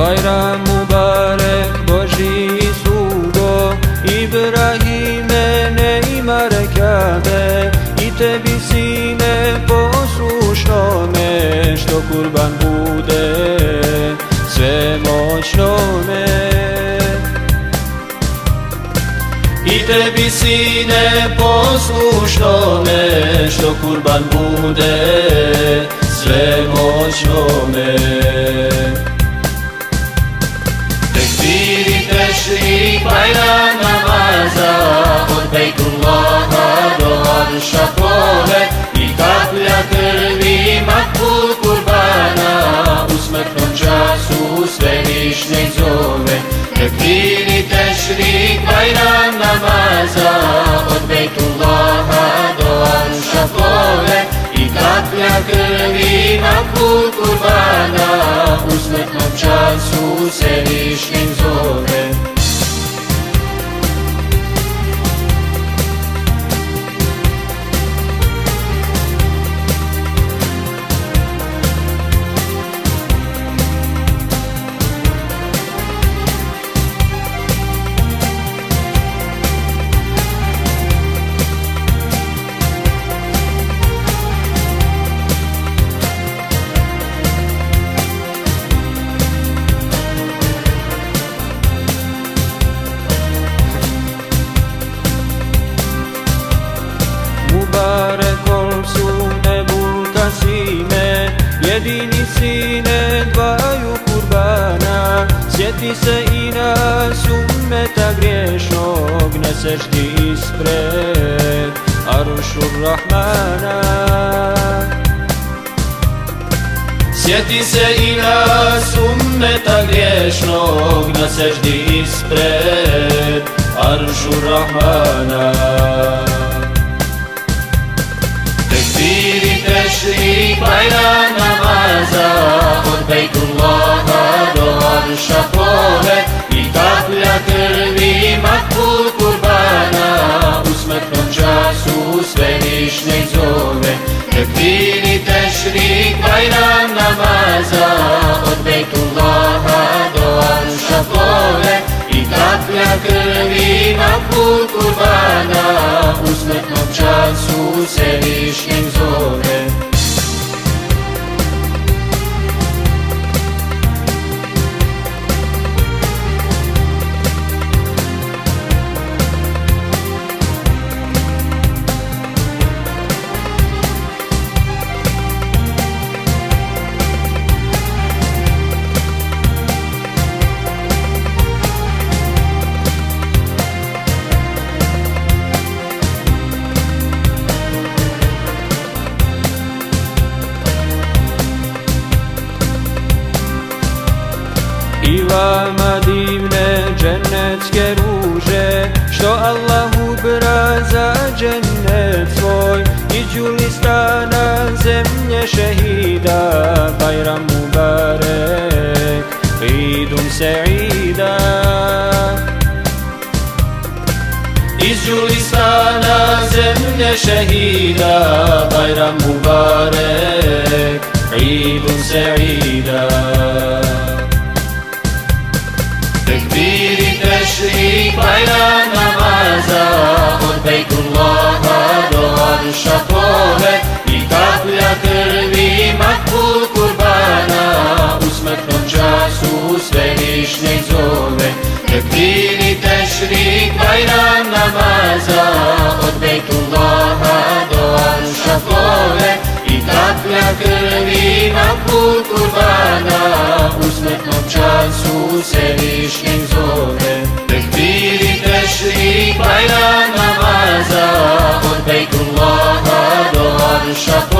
Bajram Mubarek Boži slugo Ibrahime ne ima rekabe I tebi sine Što kurban bude sve moćnome I tebi sine poslušnome kurban bude sve moćnome Păi bayram namaza Odbeyk Allah'a dolar şatole İkak lakır vi makbul kurbana Usmet tonca sus veriş nezove Tebdili păi teşrik bayram namaza Odbeyk Allah'a dolar şatole İkak lakır vi makbul kurbana Usmet tonca sus veriş nezove Jedini sine dvaju kurbana. Sjeti se i na summeta griješnog Neseš ti ispred Arušur Rahmana Sjeti se i na summeta griješnog Na seždi ispred Aršu Rahmana Tekbiri tešri bajra شفاء بيت الله له الشفاء I vama divne džennetske ruže Što Allah ubra za džennet svoj Iđu listana zemlje šehida Bajram Mubarek Idum Seida. Iđu listana zemlje šehida Bajram Mubarek Idum Seida tešri bajra namaza Od Bejtullaha do Arša plove I kaplja krvi makbul kurbana U smrtnom času svevišnjeg zove. Tekbiri tešri bajra namaza Od Bejtullaha do Arša plove I kaplja krvi makbul kurbana Bailando a masa, contei com o lado do chapéu.